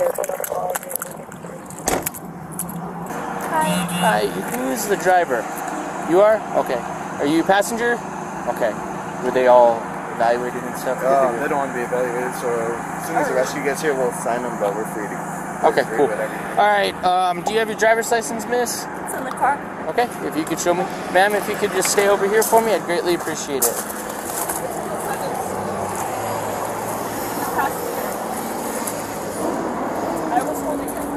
Hi, Hi. who's the driver? You are? Okay. Are you a passenger? Okay. Were they all evaluated and stuff? Uh, they don't want to be evaluated, so as soon as the rescue gets here, we'll sign them, but we're free to. Okay, free cool. whatever. All right. Um, do you have your driver's license, miss? It's in the car. Okay. If you could show me, ma'am, if you could just stay over here for me, I'd greatly appreciate it. I was holding him.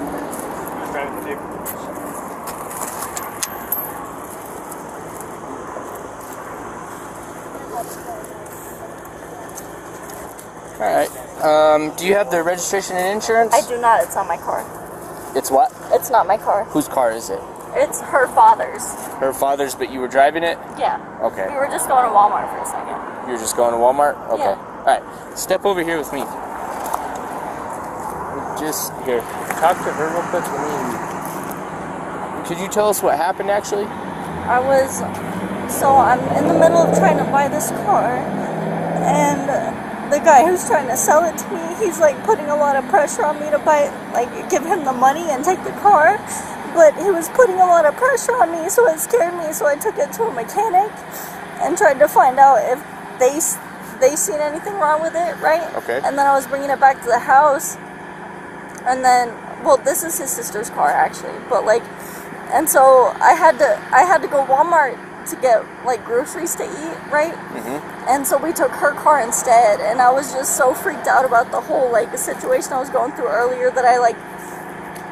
All right. Um, do you have the registration and insurance? I do not. It's not my car. It's what? It's not my car. Whose car is it? It's her father's. Her father's, but you were driving it? Yeah. Okay. We were just going to Walmart for a second. You were just going to Walmart? Okay. Yeah. All right. Step over here with me. Just here. Talk to her real quick. Let me. Could you tell us what happened actually? I was so I'm in the middle of trying to buy this car, and the guy who's trying to sell it to me, he's like putting a lot of pressure on me to buy, like give him the money and take the car. But he was putting a lot of pressure on me, so it scared me. So I took it to a mechanic and tried to find out if they they seen anything wrong with it, right? Okay. And then I was bringing it back to the house, and then well, this is his sister's car actually, but like, and so I had to I had to go Walmart to get like groceries to eat, right? Mm-hmm. And so we took her car instead, and I was just so freaked out about the whole like situation I was going through earlier that I like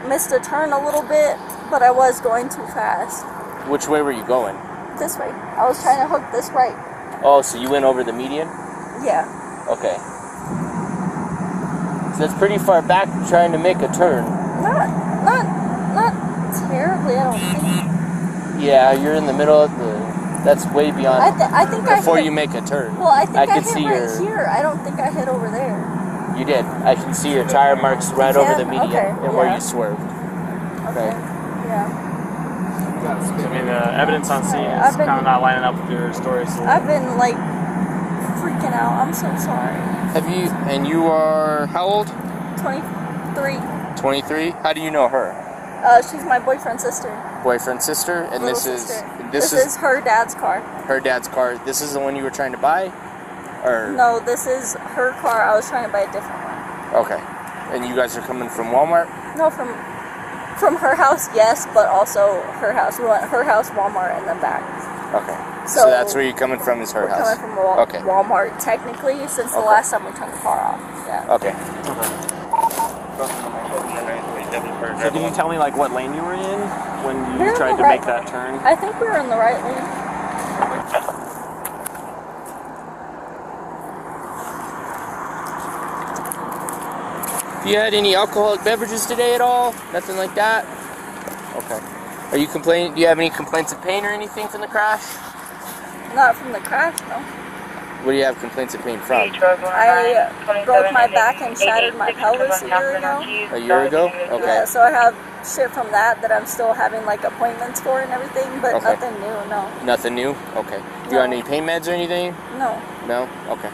missed a turn a little bit, but I was going too fast. Which way were you going? This way, I was trying to hook this right. Oh, so you went over the median? Yeah, Okay. So that's pretty far back trying to make a turn. not not not terribly. I don't think. Yeah, you're in the middle of the. That's way beyond. I, th- I think I before hit, you make a turn. Well, I think I, can hit see right your. here. I don't think I hit over there. You did. I can see your tire marks right over the median Okay, and where you swerved. Okay. Yeah. I mean, the evidence on scene is been- kind of not lining up with your story. So I've been like freaking out. I'm so sorry. Have you? And you are how old? 23. 23. How do you know her? Uh, she's my boyfriend's sister. Boyfriend, sister, and Little this is sister. this, is, is her dad's car. her dad's car. This is the one you were trying to buy, or No, this is her car. I was trying to buy a different one. okay. And you guys are coming from Walmart. No, from from her house, yes, but also her house. We went her house, Walmart, and then back. Okay. So, So, that's where you're coming from. Is her We're house. coming from Wal- Okay. Walmart, technically, since the last time we turned the car off. Yeah. Okay. So can you tell me like what lane you were in when you We're tried to right make that turn? I think we were in the right lane. Have You had any alcoholic beverages today at all? Nothing like that. Okay. Are you complaining? Do you have any complaints of pain or anything from the crash? Not from the crash, no. What do you have complaints of pain from? I broke my back and shattered my pelvis a year ago. A year ago? Okay. Yeah, so I have shit from that that I'm still having like appointments for and everything, but Okay. nothing new, no. Nothing new? Okay. Do you No. on any pain meds or anything? No. No? Okay.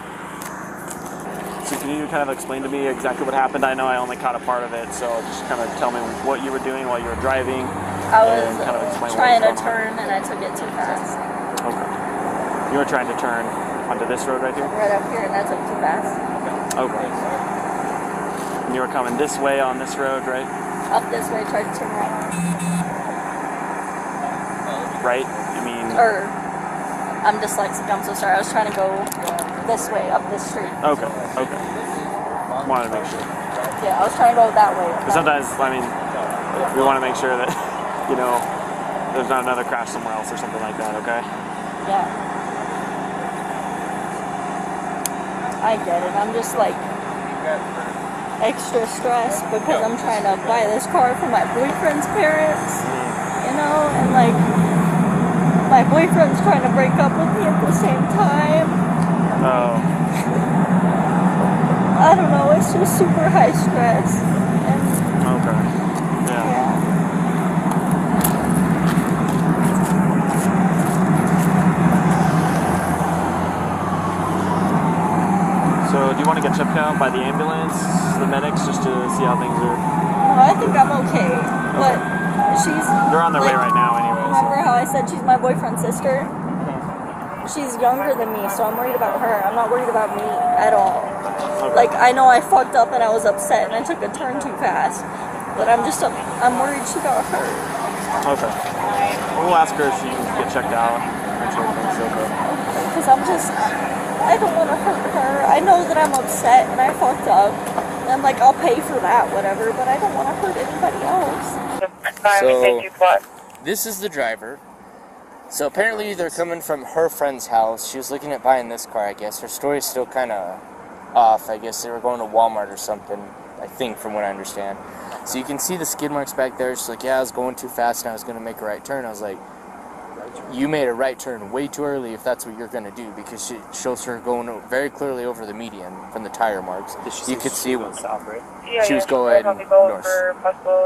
So can you kind of explain to me exactly what happened? I know I only caught a part of it, so just kind of tell me what you were doing while you were driving. I And was kind of explain what trying to was going on. turn and I took it too fast. Okay. You were trying to turn onto this road right here. Right up here and that's it too fast. Okay. And you were coming this way on this road, right? Up this way, tried to turn right. Right. You mean? Or, I'm dyslexic, I'm so sorry. I was trying to go this way, up this street. Okay. Okay. Wanted to make sure. Yeah, I was trying to go that way. But sometimes, I mean, we want to make sure that you know there's not another crash somewhere else or something like that. Okay. Yeah. I get it. I'm just like extra stressed because I'm trying to buy this car for my boyfriend's parents. You know, and like my boyfriend's trying to break up with me at the same time. Oh. I don't know, it's just super high stress. And Okay. Yeah. yeah. So, do you want to get checked out by the ambulance, the medics, just to see how things are? No, I think I'm okay. But she's. They're on their way right now, anyways. Remember how I said she's my boyfriend's sister? Mm-hmm. She's younger than me, so I'm worried about her. I'm not worried about me at all. Like I know I fucked up and I was upset and I took a turn too fast, but I'm just I'm worried she got hurt. Okay. We'll ask her if she can get checked out. Make sure everything's okay. Because I'm just I don't want to hurt her. I know that I'm upset and I fucked up. And like I'll pay for that, whatever. But I don't want to hurt anybody else. So this is the driver. So apparently they're coming from her friend's house. She was looking at buying this car, I guess. Her story's still kind of off. I guess they were going to Walmart or something. I think, from what I understand. So you can see the skid marks back there. She's like, "Yeah, I was going too fast and I was going to make a right turn." I was like, "You made a right turn way too early if that's what you're going to do," because she shows her going very clearly over the median from the tire marks. You could see south, right? Yeah, she was going north.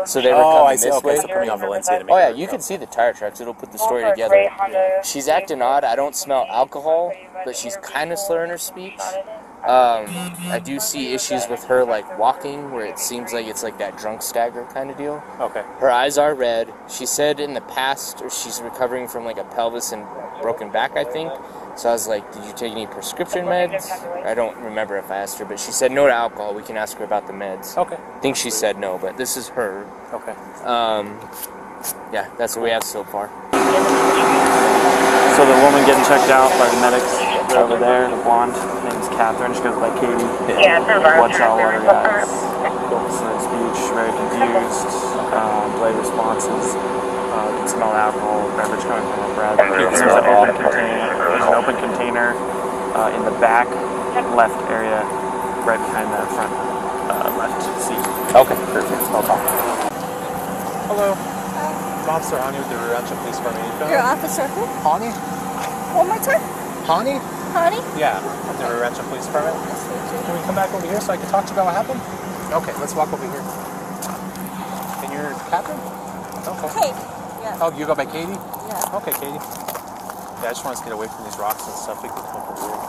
So they were Oh, coming I see. this Okay, way. so coming off Valencia to Oh yeah, you can see the tire tracks. It'll put the story together. She's acting odd. I don't smell alcohol, but she's kind of slurring her speech. Um, I do see issues with her like walking, where it seems like it's like that drunk stagger kind of deal. Okay. Her eyes are red. She said in the past, or she's recovering from like a pelvis and broken back, I think. So I was like, "Did you take any prescription meds?" I don't remember if I asked her, but she said no to alcohol. We can ask her about the meds. Okay. I think she said no, but this is her. Okay. Um, yeah, that's what we have so far. So the woman getting checked out by the medics over there, the blonde, her name's Catherine, she goes by Katie. Yeah, it's about Bloodshot water eyes, slurred speech, very confused, uh, delayed responses, uh, can smell alcohol, beverage coming from her breath. can There's an open alcohol. container, there's an open container uh, in the back left area, right behind the front uh, left seat. Okay. Perfect. No problem. Hello. I'm Officer Hani with the Rancho Police Department. You Your officer who? Hani? One more time, Hani? Honey. Yeah, with the Rancho Police Department. To meet you. Can we come back over here so I can talk to you about what happened? Okay, let's walk over here. And you're Catherine? Okay. Hey. Yeah. Oh, you go by Katie? Yeah. Okay, Katie. Yeah, I just want us to get away from these rocks and stuff. We can come over here.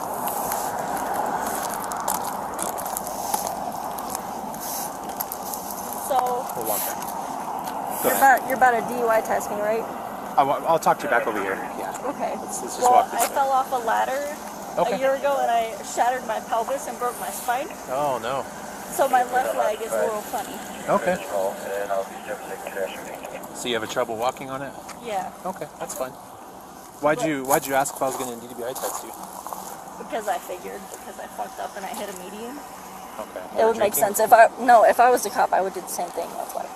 So We'll walk back. Go you're ahead. about you're about to DUI test me, right? I wa- I'll talk to you back over here. Yeah. Okay. Let's, let's just Well, walk this I way. fell off a ladder Okay. a year ago and I shattered my pelvis and broke my spine. Oh, no. So my left leg is a little funny. Okay. So you have a trouble walking on it? Yeah, Okay, that's fine. Why'd you Why'd you ask if I was going to DWI test you? because I figured because I fucked up and I hit a median. Okay. It would make sense if I no if I was a cop I would do the same thing. That's why.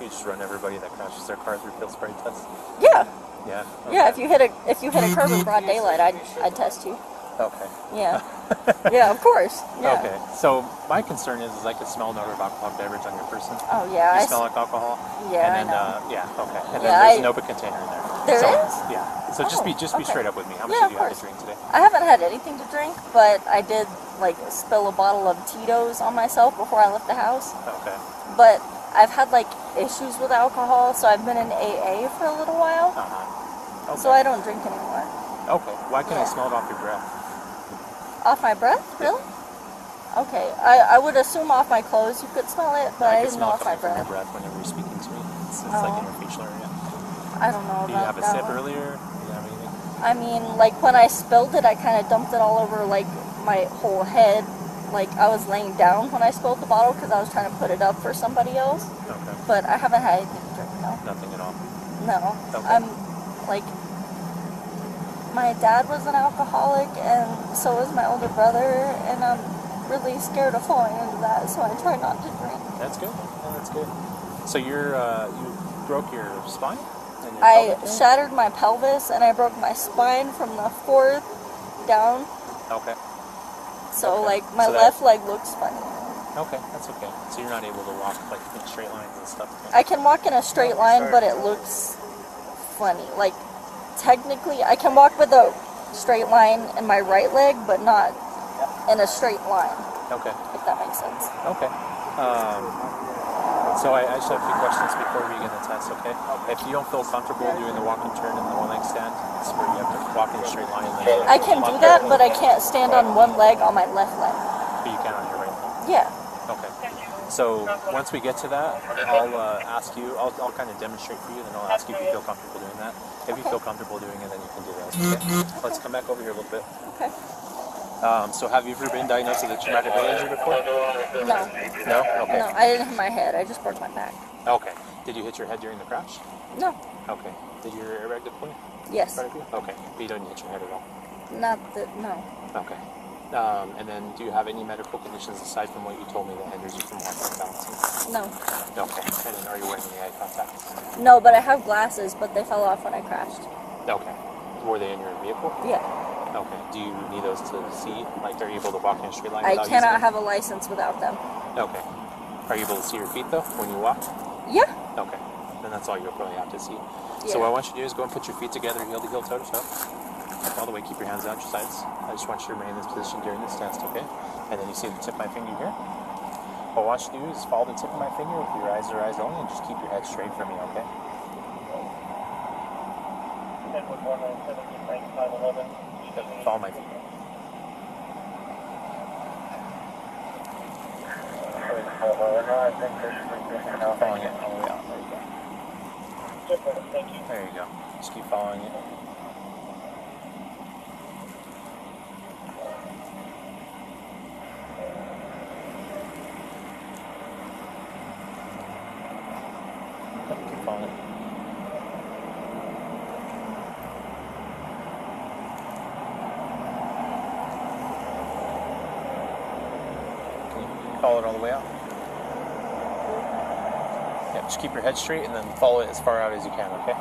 You just run everybody that crashes their car through field sobriety test. Yeah, Yeah. yeah. If you hit a if you hit a curb in broad daylight, I'd I'd test you. Okay. Yeah, yeah. Of course. Yeah. Okay. So my concern is, is I could smell an odor of alcohol beverage on your person. Oh yeah. You I smell s- like alcohol. Yeah, And then. Uh, yeah. Okay. And Yeah, then there's I- an open container in there. There so, is? Yeah. So just be Oh, just be okay. straight up with me. How much Yeah, did you have to drink today? I haven't had anything to drink, but I did like spill a bottle of Tito's on myself before I left the house. Okay. But I've had like issues with alcohol, so I've been in AA for a little while. Uh huh. Okay. So I don't drink anymore. Okay. Why can I smell it off your breath? Off my breath? Really? Okay. I, I would assume off my clothes you could smell it, but I, can didn't know smell off my coming from your breath. breath whenever you're speaking to me. It's, it's like in Oh. your facial area. I don't know Did you have a sip one. earlier? Did you have anything? I mean, like when I spilled it, I kind of dumped it all over like my whole head. Like I was laying down when I spilled the bottle because I was trying to put it up for somebody else. Okay. But I haven't had anything to drink. No, Nothing at all. no. Okay. I'm like my dad was an alcoholic, and so was my older brother, and I'm really scared of falling into that. So I try not to drink. That's good. Yeah, that's good. So you're uh, you broke your spine? Your I pelvic shattered my pelvis, and I broke my spine from the fourth down. Okay. So Okay. like my So left leg looks funny. Okay, that's okay. So you're not able to walk like in straight lines and stuff. I can walk in a straight line, but it looks funny. Like technically, I can walk with a straight line in my right leg, but not in a straight line. Okay. If that makes sense. Okay. Um, so I, I just have a few questions before we begin the test. Okay. If you don't feel comfortable doing the walk and turn and the one leg stand, it's where you have to walk in a straight line. I can do that, but I can't stand on one leg on my left leg. But you can on your right leg. Yeah. So once we get to that, I'll uh, ask you. I'll, I'll kind of demonstrate for you, then I'll ask you if you feel comfortable doing that. If you feel comfortable doing it, then you can do that. Okay. Let's come back over here a little bit. Okay. Um, so have you ever been diagnosed with a traumatic brain injury before? No. No. Okay. No, I didn't hit my head. I just broke my back. Okay. Did you hit your head during the crash? No. Okay. Did your airbag deploy? Yes. Okay. But you don't hit your head at all. Not that. No. Okay. Um, and then, do you have any medical conditions aside from what you told me that hinders you from walking balancing? No. Okay. And then, are you wearing any eye contact? No, but I have glasses, but they fell off when I crashed. Okay. Were they in your vehicle? Yeah. Okay. Do you need those to see? Like, are you able to walk in a straight line? I cannot have a license without them. them? Okay. Are you able to see your feet though when you walk? Yeah. Okay. Then that's all you'll probably have to see. Yeah. So what I want you to do is go and put your feet together, heel to heel, toe to toe. All the way, keep your hands out your sides. I just want you to remain in this position during this test, okay? And then you see the tip of my finger here. What I want you to do is follow the tip of my finger with your eyes or eyes only and just keep your head straight for me, okay? Follow my finger. Following it all the way out. There you go. There you go. Just keep following it. Keep following it. Can you follow it all the way out? Yeah, just keep your head straight and then follow it as far out as you can, okay?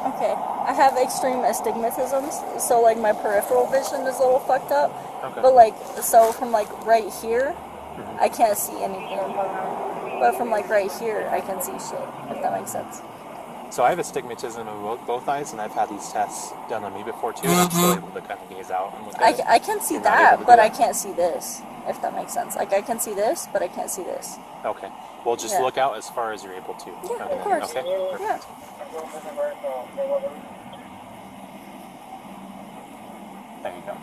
Okay. I have extreme astigmatisms, so like my peripheral vision is a little fucked up. Okay. But like, so from like right here, mm-hmm. I can't see anything. But from like right here, I can see shit. If that makes sense. So I have astigmatism in both, both eyes, and I've had these tests done on me before too, and I'm still able to kind of gaze out and look at I, it. I can see You're not able that, but I can't see this. If that makes sense. Like I can see this, but I can't see this. Okay. Well, just Yeah. look out as far as you're able to. Yeah, Okay. of course. Okay. Perfect. Yeah. There you go.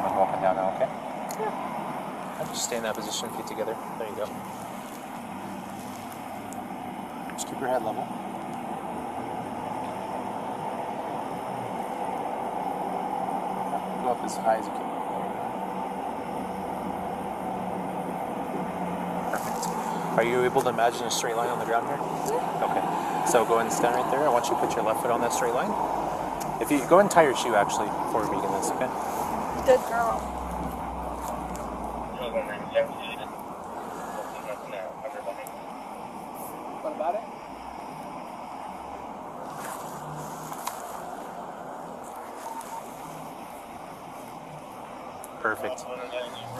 Okay, I'm gonna go up and down now, okay? Yeah. Just stay in that position, feet together. There you go. Just keep your head level. Go up as high as you can. Perfect. Are you able to imagine a straight line on the ground here? Okay. So go ahead and stand right there. I want you to put your left foot on that straight line. If you go ahead and tie your shoe actually before we begin this, okay? Good girl. What about it? Perfect.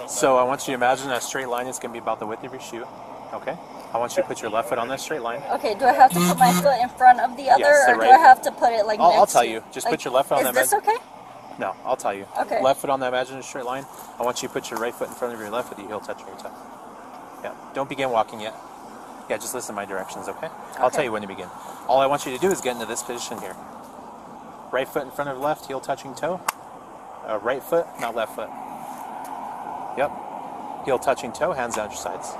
So I want you to imagine that straight line is going to be about the width of your shoe. Okay. I want you to put your left foot on that straight line. Okay, do I have to put my foot in front of the other, Yes, so or do I have to put it like I'll- next I'll tell to- you. Just like, put your left foot on Is that this bed. okay? No, I'll tell you. Okay. Left foot on that imaginary straight line. I want you to put your right foot in front of your left with the heel touching your toe. Yeah. Don't begin walking yet. Yeah, just listen to my directions, okay? I'll Okay. tell you when to begin. All I want you to do is get into this position here. Right foot in front of left, heel touching toe. Uh, right foot, not left foot. Yep. Heel touching toe, hands down your sides.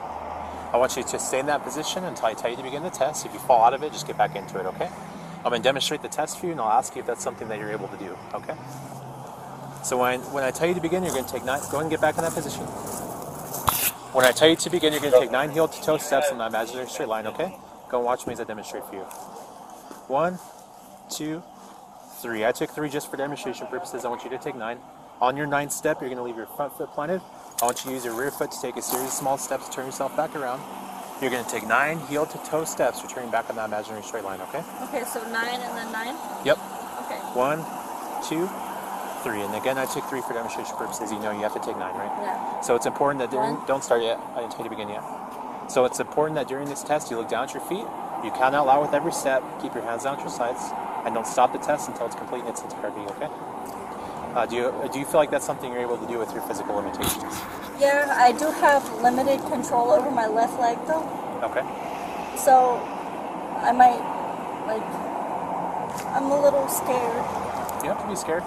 I want you to stay in that position until I tell you to begin the test. If you fall out of it, just get back into it, okay? I'm going to demonstrate the test for you, and I'll ask you if that's something that you're able to do, okay? So when, when I tell you to begin, you're going to take nine. Go ahead and get back in that position. When I tell you to begin, you're going to take nine heel to toe steps on the imaginary straight line, okay? Go and watch me as I demonstrate for you. One, two, three. I took three just for demonstration purposes. I want you to take nine. On your ninth step, you're going to leave your front foot planted. I want you to use your rear foot to take a series of small steps to turn yourself back around. You're going to take nine heel to toe steps, returning back on that imaginary straight line, okay? Okay, so nine and then nine. Yep. Okay. One, two, three. And again, I took three for demonstration purposes. You know you have to take nine, right? Yeah. So it's important that One. don't, don't start yet. I didn't tell you to begin yet. So it's important that during this test you look down at your feet, you count out loud with every step, keep your hands down at your sides, and don't stop the test until it's complete in its entirety, okay? Uh, do, you, do you feel like that's something you're able to do with your physical limitations? Yeah, I do have limited control over my left leg though. Okay. So I might like I'm a little scared. You have to be scared.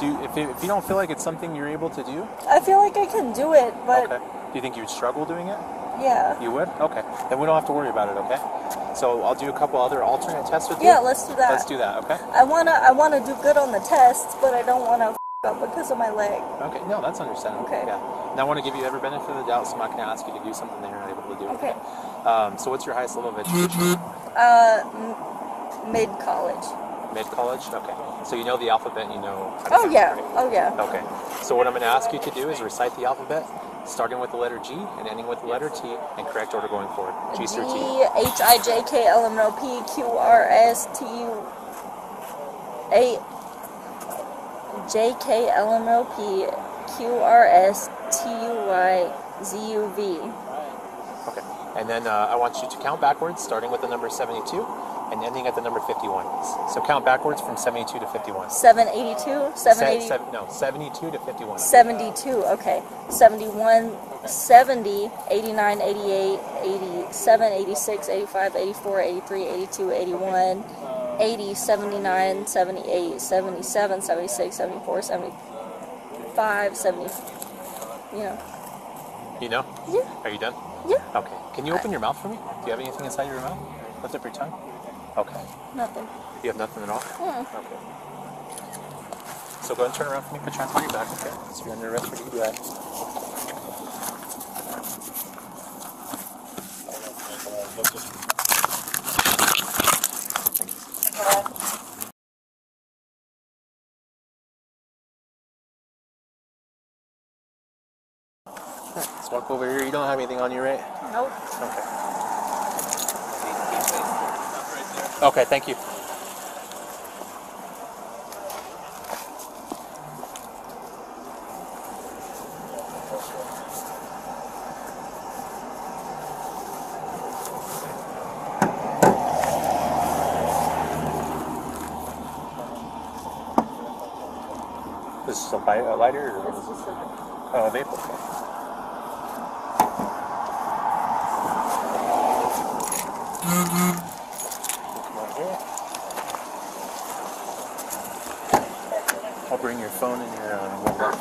Do if, you, if you don't feel like it's something you're able to do, I feel like I can do it, but okay. Do you think you would struggle doing it? yeah. You would? Okay. Then we don't have to worry about it, okay? So I'll do a couple other alternate tests with you. Yeah, let's do that. Let's do that, okay? I wanna I wanna do good on the tests, but I don't wanna f- up because of my leg. Okay, no, that's understandable. Okay. Yeah. Now I want to give you every benefit of the doubt, so I'm not going to ask you to do something that you're not able to do. Okay. Um, so what's your highest level of education? Uh, m- mid college. Mid college? Okay. So you know the alphabet and you know. Oh yeah. right? Oh yeah. Okay. So what I'm going to ask you to do is recite the alphabet, starting with the letter G and ending with the letter T, in correct order going forward. G G through T. H I J K L M N O P Q R S T U A J K L M N O P Q R S T U Y Z U V. Okay. And then uh, I want you to count backwards, starting with the number 72 and ending at the number 51. So count backwards from 72 to 51. 782? Se- 780? seven- no, 72 to 51. 72, okay. 71, 70, 89, 88, 87, 86, 85, 84, 83, 82, 81, 80, 79, 78, 77, 76, 74, 75, 70. You know. You know? Yeah. Are you done? Yeah. Okay. Can you open your mouth for me? Do you have anything inside your mouth? Lift up your tongue. Okay. Nothing. You have nothing at all? Mm. Okay. So go ahead and turn around for me. Put your hands on your back, okay? So you're under arrest for DUI. Let's walk over here. You don't have anything on you, right? Nope. Okay. Okay, thank you. This is a bi- a lighter or oh, a vape? Okay. Come on here. I'll bring your phone and your um, wallet.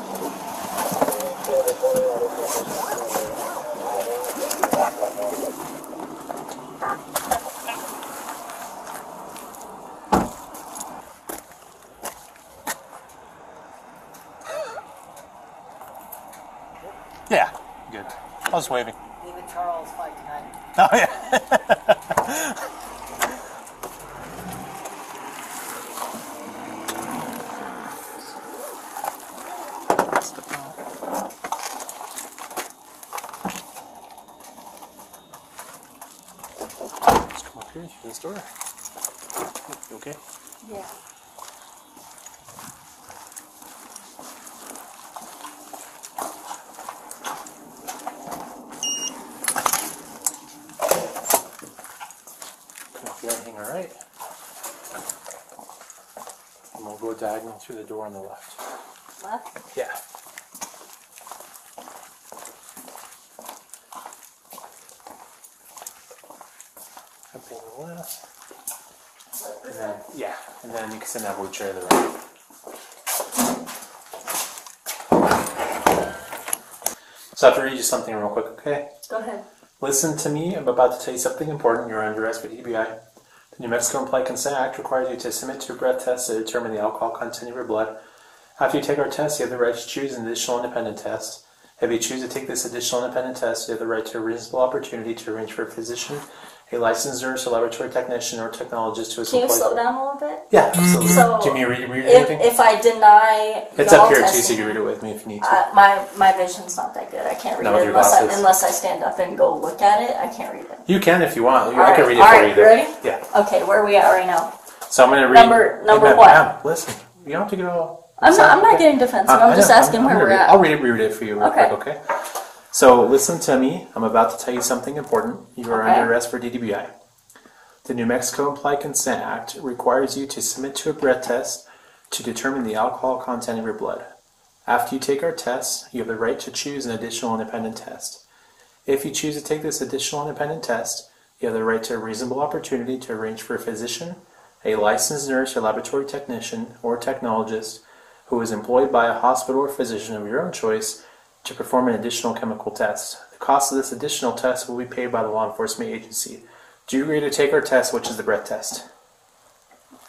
Yeah, good. I was waving. David Charles fight tonight. Oh yeah. Just come up here through this door. You okay? Yeah. Come up here, everything all right? And we'll go diagonal through the door on the left. Left? Yeah. Up on the left. And then, yeah, and then you can send that wood chair to. So I have to read you something real quick, okay? Go ahead. Listen to me. I'm about to tell you something important. You're under arrest for DWI. The New Mexico Implied Consent Act requires you to submit to a breath test to determine the alcohol content of your blood. After you take our test, you have the right to choose an additional independent test. If you choose to take this additional independent test, you have the right to a reasonable opportunity to arrange for a physician, a licensed nurse, a laboratory technician, or technologist to Can you assist. slow down a little bit? Yeah, absolutely. So, Do you need me to read, read If, anything? if I deny it's y'all up here too, testing, so you can read it with me if you need to. uh, my my vision's not that good. I can't read Not with it your unless I, glasses. unless I stand up and go look at it. I can't read it. you can if you want. I All can right, read it all for right, you. though. ready? Yeah. Okay, where are we at right now? So I'm going to read. Number- Hey, number ma'am, what? ma'am, listen, you don't have to go. I'm not. I'm not getting defensive. Uh, I I'm just asking I'm where gonna we're read- at. I'll read it, read it for you real Okay. quick, okay? So listen to me. I'm about to tell you something important. You are Okay. under arrest for DWI. The New Mexico Implied Consent Act requires you to submit to a breath test to determine the alcohol content of your blood. After you take our test, you have the right to choose an additional independent test. If you choose to take this additional independent test, you have the right to a reasonable opportunity to arrange for a physician, a licensed nurse or laboratory technician or technologist who is employed by a hospital or physician of your own choice to perform an additional chemical test. The cost of this additional test will be paid by the law enforcement agency. Do you agree to take our test, which is the breath test?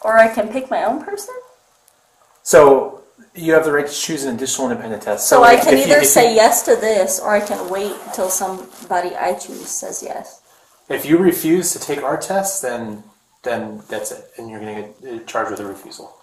Or I can pick my own person? So you have the right to choose an additional independent test. So, I if can you- either if you- say yes to this or I can wait until somebody I choose says yes. If you refuse to take our test, then then that's it, and you're going to get uh, charged with a refusal.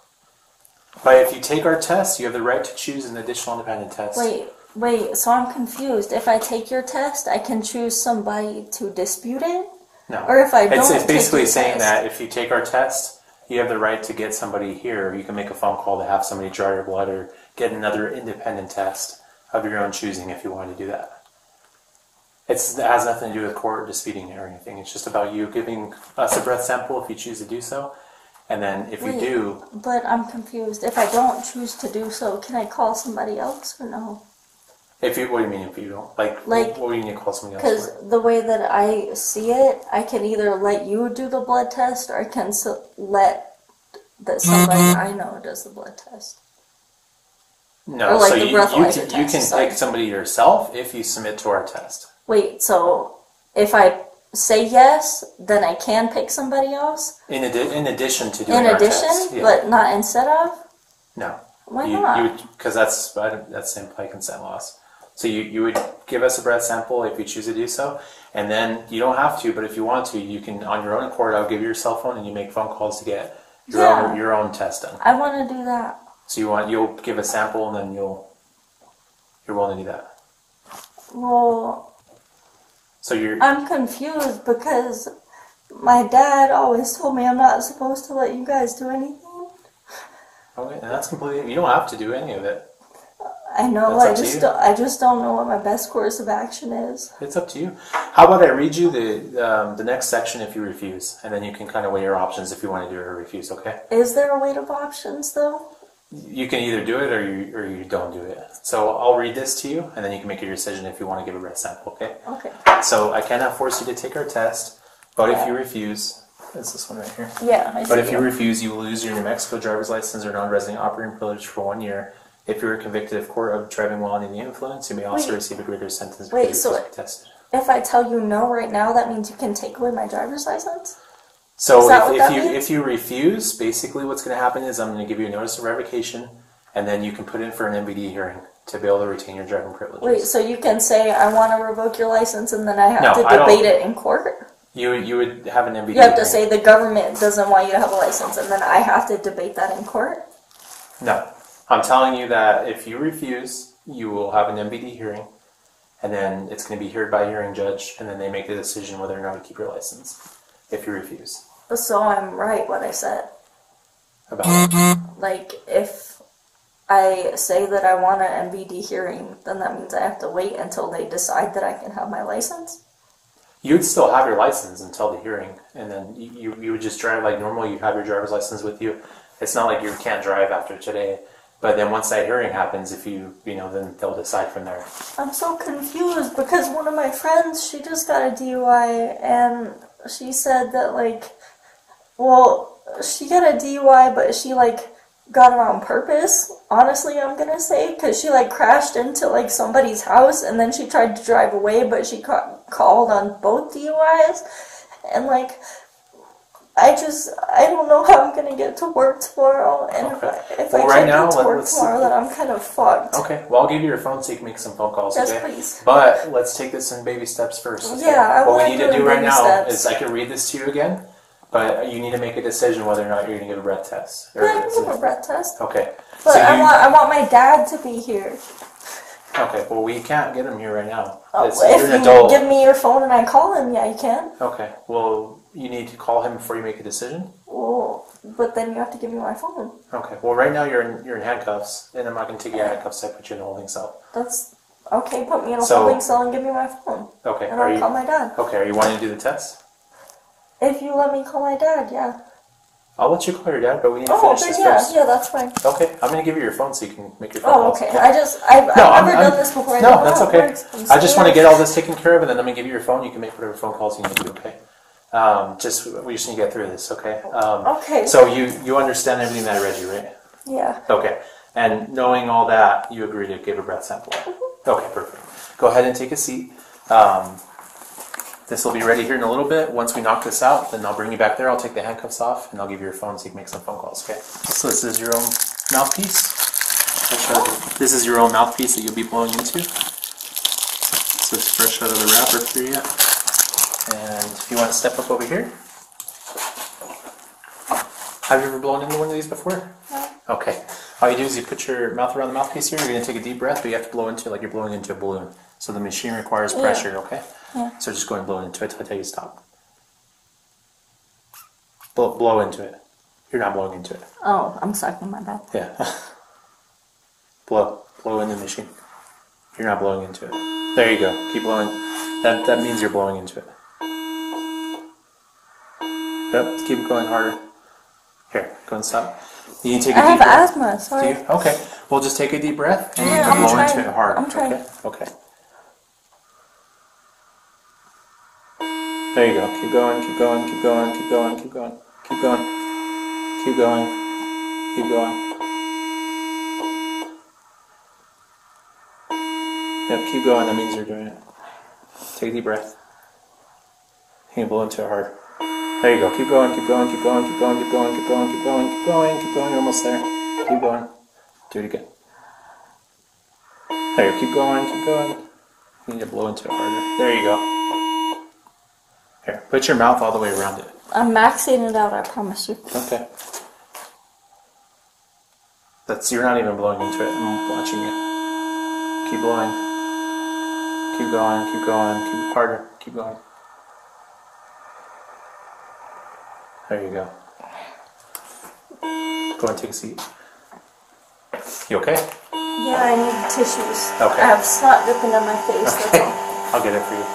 But if you take our test, you have the right to choose an additional independent test. Wait, wait, so I'm confused. If I take your test, I can choose somebody to dispute it? No. Or if I it's, don't it's basically take saying test. that if you take our test, you have the right to get somebody here. You can make a phone call to have somebody draw your blood or get another independent test of your own choosing if you want to do that. It's, it has nothing to do with court disputing it or anything. It's just about you giving us a breath sample if you choose to do so. And then if you do, But I'm confused. If I don't choose to do so, can I call somebody else or no? If you, what do you mean if you don't? Like, Like- what do you need to call somebody else Because the way that I see it, I can either let you do the blood test or I can so- let that somebody mm-hmm. I know does the blood test. No, or like so the you, you breathalyzer can, you test, can sorry. take somebody yourself if you submit to our test. Wait, so if I say yes, then I can pick somebody else In, addi- in addition to doing in our addition, test. Yeah. but not instead of? No. Why you, not? Because that's I don't- that's implied consent laws. So you, you would give us a breath sample if you choose to do so, and then you don't have to, but if you want to, you can on your own accord. I'll give you your cell phone, and you make phone calls to get your Yeah. own your own test done. I want to do that. So you want you'll give a sample, and then you'll you're willing to do that. Well, So you're I'm confused because my dad always told me I'm not supposed to let you guys do anything. okay, and that's completely. You don't have to do any of it. I know. That's I just don't, I just don't know what my best course of action is. It's up to you. How about I read you the um, the next section if you refuse, and then you can kind of weigh your options if you want to do it or refuse. Okay. Is there a weight of options though? You can either do it or you or you don't do it. So I'll read this to you, and then you can make your decision if you want to give a red sample. Okay. Okay. So I cannot force you to take our test, but if you refuse, it's this one right here. Yeah. I But if you it. refuse, you will lose your New Mexico driver's license or non-resident operating privilege for one year. If you are convicted of court of driving while under the influence, you may also Wait. receive a greater sentence. Wait, because so if I tell you no right now, that means you can take away my driver's license. So Is that if, what if that you means? if you refuse, basically what's going to happen is I'm going to give you a notice of revocation, and then you can put in for an MVD hearing to be able to retain your driving privileges. Wait, so you can say I want to revoke your license, and then I have No, to I don't- debate it in court. You you would have an MVD. You have to hearing. say the government doesn't want you to have a license, and then I have to debate that in court. no. I'm telling you that if you refuse, you will have an MVD hearing, and then it's going to be heard by a hearing judge, and then they make the decision whether or not to keep your license. If you refuse, So I'm right what I said. about Like if I say that I want an MVD hearing, then that means I have to wait until they decide that I can have my license. you would still have your license until the hearing, and then you, you, you would just drive like normal. You have your driver's license with you. It's not like you can't drive after today. But then once that hearing happens, if you you know, then they'll decide from there. I'm so confused because one of my friends, she just got a DUI and she said that like well, she got a DUI but she like got it on purpose. Honestly, I'm to say cuz she like crashed into like somebody's house and then she tried to drive away but she ca- called on both DUIs and like I just I don't know how I'm gonna get to work tomorrow, and if, I, Okay. if Well, I right can't now, get to work tomorrow, then I'm kind of fucked. Okay, well I'll give you your phone so you can make some phone calls. Yes, okay, please. but let's take this in baby steps first. okay? Yeah, I What we need to do right now steps. is I can read this to you again, but you need to make a decision whether or not you're going to get a breath test. Or Yeah, I is can a breath test, Okay. but so I you- want I want my dad to be here. Okay, well we can't get him here right now. Oh, if an adult. give me your phone and I call him, yeah, you can. Okay, well you need to call him before you make a decision. Well, but then you have to give me my phone. Okay. Well, right now you're in you're in handcuffs, and I'm not going to take your handcuffs. I put you in a holding cell. That's Okay, put me in a So- holding cell and give me my phone. Okay. And Are I'll you call my dad. okay? Are you wanting to do the test? If you let me call my dad, yeah. I'll let you call your dad, but we need to Oh, finish then this yeah, first. yeah, that's fine. Okay. I'm gonna give you your phone so you can make your phone call. Oh, calls. okay. I just, I've, I've I'm- never I'm- done this before. I No, know that's how it okay. works. I'm I just want to scared. get all this taken care of, and then I'm gonna give you your phone. You can make whatever phone calls you need to. Okay. Um, just we just need to get through this. Okay. Um, Okay. So you you understand everything that I read you, right? Yeah. Okay. And knowing all that, you agree to give a breath sample. Okay, perfect. Go ahead and take a seat. Um, this will be ready here in a little bit. Once we knock this out, then I'll bring you back there. I'll take the handcuffs off, and I'll give you your phone so you can make some phone calls. Okay. So this is your own mouthpiece. I'll show you. This is your own mouthpiece that you'll be blowing into. So it's fresh out of the wrapper for you. And if you want to step up over here. Have you ever blown into one of these before? No. Okay. All you do is you put your mouth around the mouthpiece here. You're going to take a deep breath, but you have to blow into it like you're blowing into a balloon. So the machine requires pressure, okay? Yeah. So just go and blow into it until I tell you to stop. Blow, blow into it. You're not blowing into it. Oh, I'm sucking my breath. Yeah. blow. Blow in the machine. You're not blowing into it. There you go. Keep blowing. That, that means you're blowing into it. Yep, keep going harder. Here, go and stop. You need to take I a deep breath. I have asthma, sorry. Okay. We'll just take a deep breath and yeah, blow trying. into it hard. I'm trying. Okay, okay. There you go. Keep going, keep going, keep going, keep going, keep going, keep going, keep going, keep going. Yep, keep going. That means you're doing it. Take a deep breath. You can blow into it hard. There you go. Keep going. Keep going. Keep going. Keep going. Keep going. Keep going. Keep going. Keep going. Keep going. You're almost there. Keep going. Do it again. There, keep going, keep going. You need to blow into it harder. There you go. Here, put your mouth all the way around it. I'm maxing it out. I promise you. Okay. That's you're not even blowing into it. I'm watching it. Keep blowing. Keep going, keep going, keep harder, keep going. There you go. Go and take a seat. You okay? Yeah, I need tissues. Okay. I have snot dripping on my face. Okay. I'll get it for you.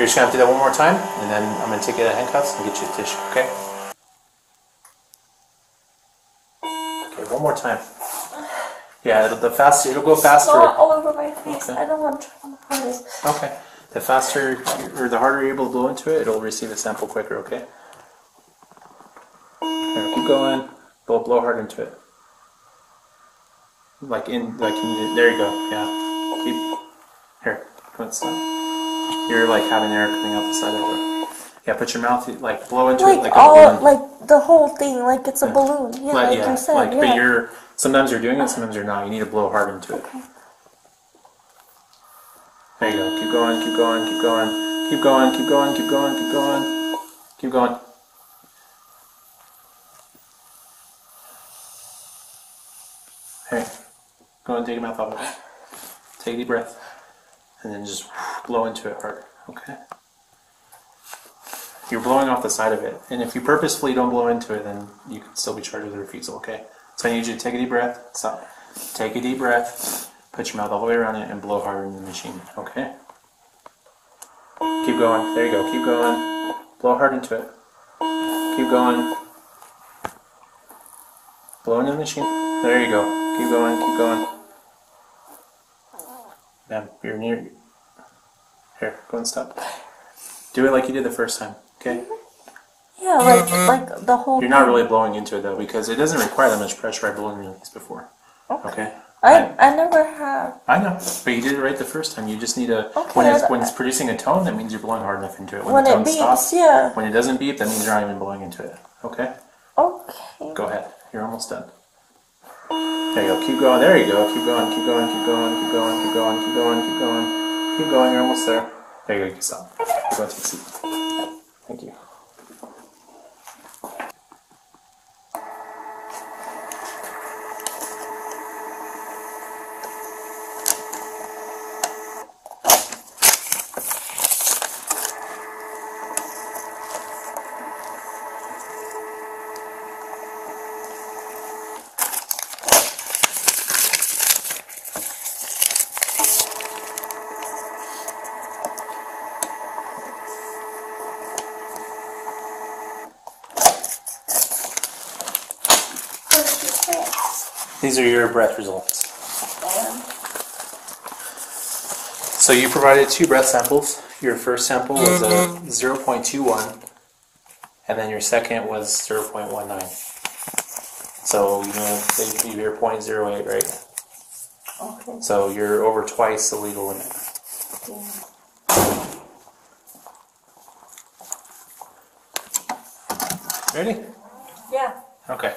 You're just gonna have to do that one more time, and then I'm gonna take you the handcuffs and get you a tissue, okay? Okay, one more time. Yeah, it'll, the faster it'll go faster. Snot all over my face. Okay. I don't want to try on the. Okay. The faster or the harder you're able to blow into it, it'll receive the sample quicker, okay? Going. Blow blow hard into it. Like in like in there you go. Yeah. Keep here. And stop. You're like having air coming out the side of it. Yeah, put your mouth like blow into it Like, like a balloon. like the whole thing, like it's a balloon. Yeah, Like, like, yeah, you said. like yeah. but you're sometimes you're doing it, sometimes you're not. You need to blow hard into it. Okay. There you go. Keep going, keep going, keep going, keep going, keep going, keep going, keep going, keep going. Go and take your mouth off. Take a deep breath, and then just blow into it hard. Okay. You're blowing off the side of it, and if you purposefully don't blow into it, then you can still be charged with a refusal. Okay. So I need you to take a deep breath. Stop. Take a deep breath. Put your mouth all the way around it and blow hard in the machine. Okay. Keep going. There you go. Keep going. Blow hard into it. Keep going. Blow into the machine. There you go. Keep going. Keep going. Bam. You're near. Here. Go and stop. Do it like you did the first time. Okay. Yeah, like like mm-hmm. the whole. You're not really blowing into it though because it doesn't require that much pressure. I've blown into these before. Okay. I I never have. I know, but you did it right the first time. You just need to Okay, when it's when it's producing a tone, that means you're blowing hard enough into it. When, When the it tone beeps, stops, yeah. when it doesn't beep, that means you're not even blowing into it. Okay, Okay. go ahead. You're almost done. There you go. Keep going. There you go. Keep going. Keep going. Keep going. Keep going. Keep going. Keep going. Keep going. Keep going. You're almost there. There you go. You can stop. Go take a seat. Thank you. These are your breath results. So you provided two breath samples. Your first sample was a mm-hmm. 0.21, and then your second was 0.19. So you know they give you your 0.08, right? Okay. So you're over twice the legal limit. Ready? Yeah. Okay.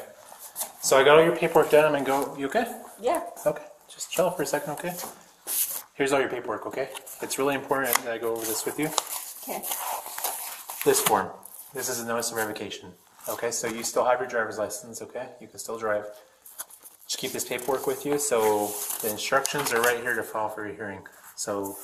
So I got all your paperwork done. I'm gonna go. You okay? Yeah. Okay. Just chill for a second, okay? Here's all your paperwork, okay? It's really important that I go over this with you. Okay. This form. This is a notice of revocation. Okay, so you still have your driver's license, okay? You can still drive. Just keep this paperwork with you. So the instructions are right here to file for your hearing. So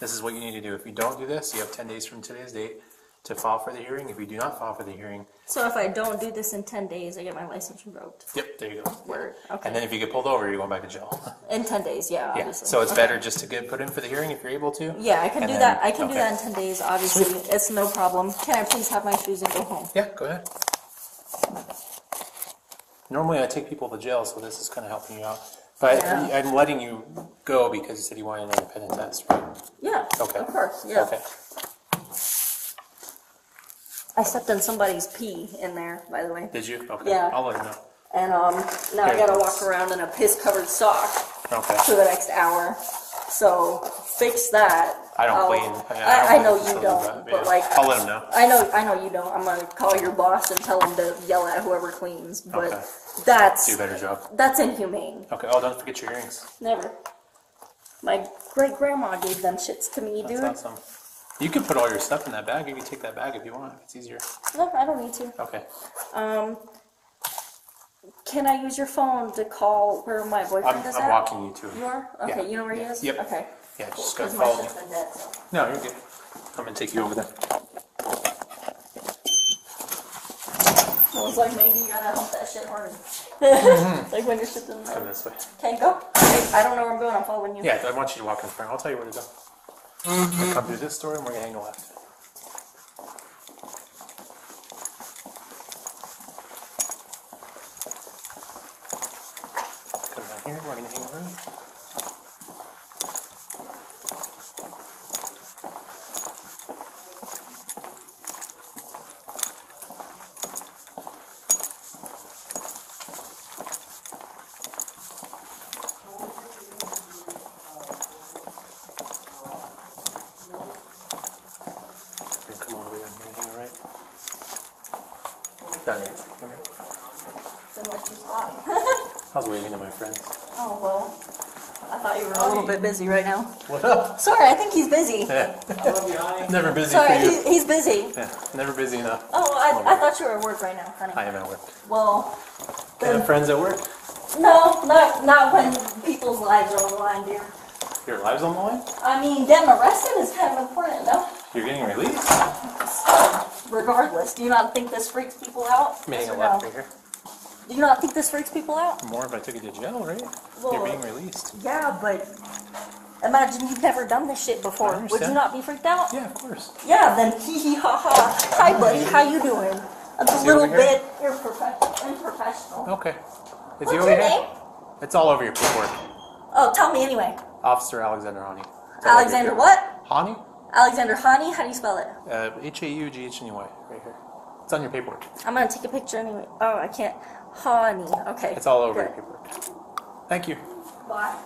this is what you need to do. If you don't do this, you have 10 days from today's date to file for the hearing. If you do not file for the hearing, So if I don't do this in 10 days, I get my license revoked. yep, there you go. Word. Okay. And then if you get pulled over, you're going back to jail. in 10 days, yeah, yeah. obviously. So it's Okay. better just to get put in for the hearing if you're able to. Yeah, I can And do then- that. I can do okay. that in 10 days, obviously. It's no problem. Can I please have my shoes and go home? Yeah, go ahead. Normally I take people to jail, so this is kind of helping you out. But Yeah. I'm letting you go because you said you wanted an independent test, right? Yeah. Okay. Of course, yeah. Okay. I stepped in somebody's pee in there, by the way. Did you? Okay. Yeah. I'll let you know. And um, now I gotta walk around in a piss covered sock Okay. for the next hour. So fix that. I don't I'll- clean. I, I, know you don't, but like I'll let him know. I know I know you don't. I'm gonna call your boss and tell him to yell at whoever cleans. But Okay. that's Do a better job. that's inhumane. Okay. Oh, don't forget your earrings. Never. My great grandma gave them shits to me, That's dude. awesome. You can put all your stuff in that bag. You can take that bag if you want. If it's easier. No, I don't need to. Okay. Um, can I use your phone to call where my boyfriend I'm, is I'm at? walking you to You are? Okay, Yeah. you know where he Yeah. is? Yep. Okay. Yeah, just go Because my follow me. so. No, you're good. I'm gonna take you over there. I was like, maybe you gotta hump that shit hard. like when your shit's in Come there. this way. Okay, go. I, I don't know where I'm going. I'm following you. Yeah, I want you to walk in front. I'll tell you where to go. We'll mm-hmm. come through this door and we're gonna hang a left. Come down here, we're gonna hang a right. And come all the way down here and hang a right. Down here. Come here. Then what's your spot? I was waving to my friends. Oh, well. I thought you were a little bit busy right now. What up? Sorry, I think he's busy. Yeah. Never busy Sorry, for you. he, he's busy. Yeah, never busy enough. Oh, I, I thought you were at work right now, honey. I am at work. Well, I have friends at work. no, not not when people's lives are on the line, dear. Your lives on the line? I mean, getting arrested is kind of important, no? You're getting released? So, regardless, do you not think this freaks people out? I'm Yes a or left no? right here. Do you not think this freaks people out? More if I took you to jail, right? Well- You're being released. Yeah, but imagine you've never done this shit before. Would you not be freaked out? Yeah, of course. Yeah, then hee hee ha ha. Hi, buddy. How you doing? That's a little bit unprofe- unprofessional. Okay. Is What's he over your here? name? It's all over your paperwork. Oh, tell me anyway. Officer Alexander Haughney. It's all over Alexander what? Haughney? Alexander Haughney? How do you spell it? Uh, H A U G H N E Y, right here. It's on your paperwork. I'm gonna take a picture anyway. Oh, I can't. Haughney. Okay. It's all over Good. your. Thank you. Bye.